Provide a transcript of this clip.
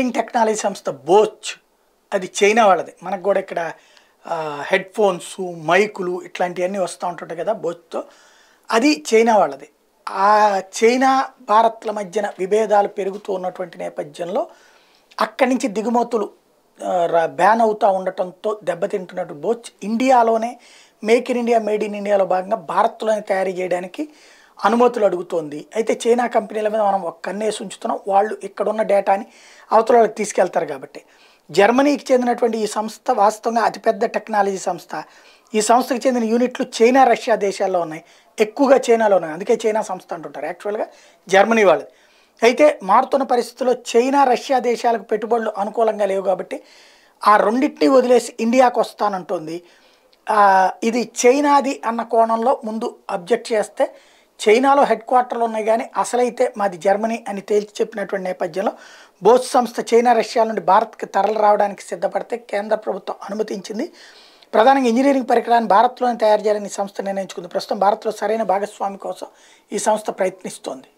Engineering technology సంస్థ బోచ్ అది China వాళ్ళది. మనకు కూడా ఇక్కడ హెడ్ ఫోన్స్ మైకులు ఇట్లాంటివన్నీ వస్తూ ఉంటుంటాయి కదా బోచ్తో. అది చైనా వాళ్ళది. ఆ చైనా భారత్ల మధ్యన విభేదాలు పెరుగుతూ ఉన్నటువంటి నేపథ్యంలో అక్కడి నుంచి దిగుమతులు బ్యాన్ అవుతూ ఉండటంతో దెబ్బతింటున్నట్టు బోచ్ ఇండియాలోనే make in India made in ఇండియాలో భాగంగా భారత్లోనే తయారు చేయడానికి అనుమతులు అడుగుతోంది. అయితే చైనా కంపెనీల మీద మనం ఒక కన్నేసి ఉంచుతున్నాం. వాళ్ళు ఇక్కడున్న డేటాని అవతల వాళ్ళకి తీసుకెళ్తారు కాబట్టి. జర్మనీకి చెందినటువంటి ఈ సంస్థ వాస్తవంగా అతిపెద్ద టెక్నాలజీ సంస్థ. ఈ సంస్థకు చెందిన యూనిట్లు చైనా రష్యా దేశాల్లో ఉన్నాయి. ఎక్కువగా చైనాలో ఉన్నాయి. అందుకే చైనా సంస్థ అంటుంటారు. యాక్చువల్గా జర్మనీ వాళ్ళది. అయితే మారుతున్న పరిస్థితుల్లో చైనా రష్యా దేశాలకు పెట్టుబడులు అనుకూలంగా లేవు కాబట్టి ఆ రెండింటిని వదిలేసి ఇండియాకు వస్తానంటుంది. ఇది చైనాది అన్న కోణంలో ముందు అబ్జెక్ట్ చేస్తే చైనాలో హెడ్ క్వార్టర్లు ఉన్నాయి కానీ అసలైతే మాది జర్మనీ అని తేల్చి చెప్పినటువంటి నేపథ్యంలో బోస్ సంస్థ చైనా రష్యా నుండి భారత్కి తరలి రావడానికి సిద్ధపడితే కేంద్ర ప్రభుత్వం అనుమతించింది. ప్రధానంగా ఇంజనీరింగ్ పరికరాన్ని భారత్లోనే తయారు చేయాలని ఈ సంస్థ నిర్ణయించుకుంది. ప్రస్తుతం భారత్లో సరైన భాగస్వామి కోసం ఈ సంస్థ ప్రయత్నిస్తోంది.